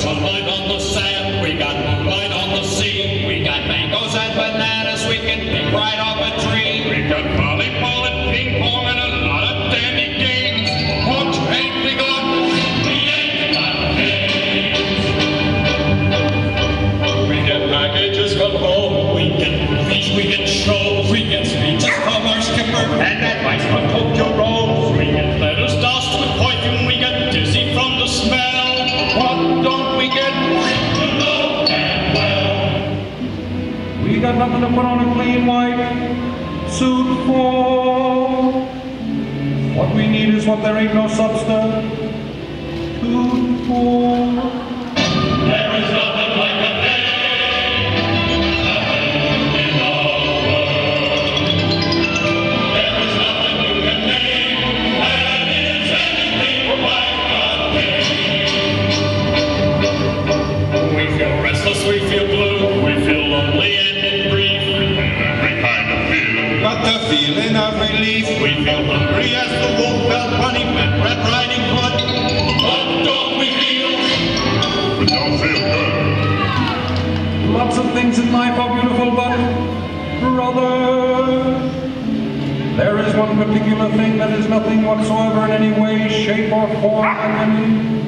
Schon on the Got nothing to put on a clean white suit for. What we need is what there ain't no substitute for. got the feeling of relief. We feel hungry as the wolf felt running and red riding hood. What don't we feel? We don't feel good. Lots of things in life are beautiful, but brother, there is one particular thing that is nothing whatsoever in any way, shape, or form, ah!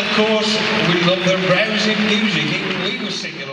of course, we love the rousing music. We we were singing.